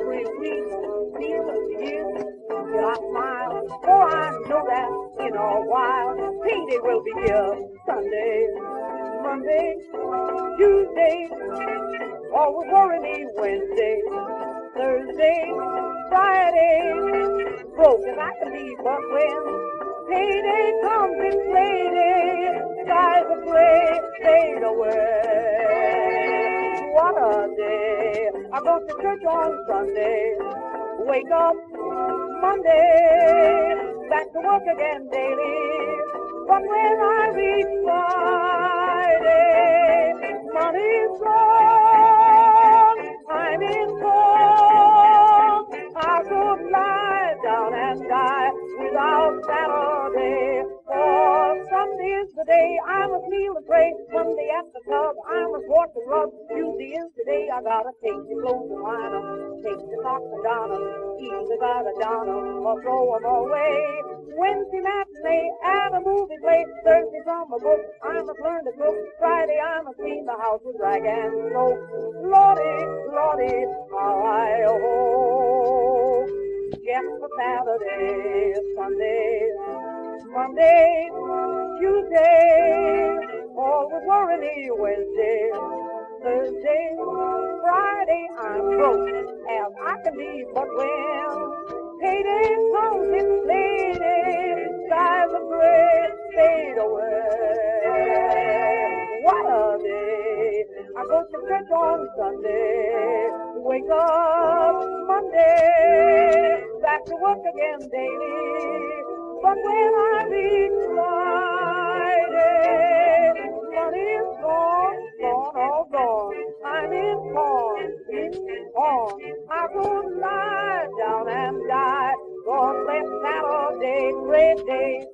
every week, feel the year, till I smile, for I know that in a while, payday will be here, Sunday, Monday, Tuesday, always worry me Wednesday, Thursday, Friday, broken I can be, but when payday comes, it's payday, skies are gray, fade away. What a day! I go to church on Sunday, wake up Monday, work again daily. But when I reach Friday, money's gone, I'm in court. I could lie down and die without Saturday. For Sunday's the day I must kneel and pray. Monday at the club I must wash and rub. Tuesday is the day I gotta take the clothes and line 'em, take the socks and don 'em. Either gotta don 'em or throw 'em away. Wednesday matinee at a movie play. Thursday from a book I must learn to cook. Friday I must clean the house with rag and soap. Lordy, Lordy, how I hope. Just for Saturday, Sunday, Monday, Tuesday, Wednesday, Thursday, Friday, I'm broke as I can be, but when payday comes, it's lady, skies are gray, fade away. What a day! I go to church on Sunday, wake up Monday, back to work again daily. But when I reach pawn. I could lie down and die. God bless Saturday, great day.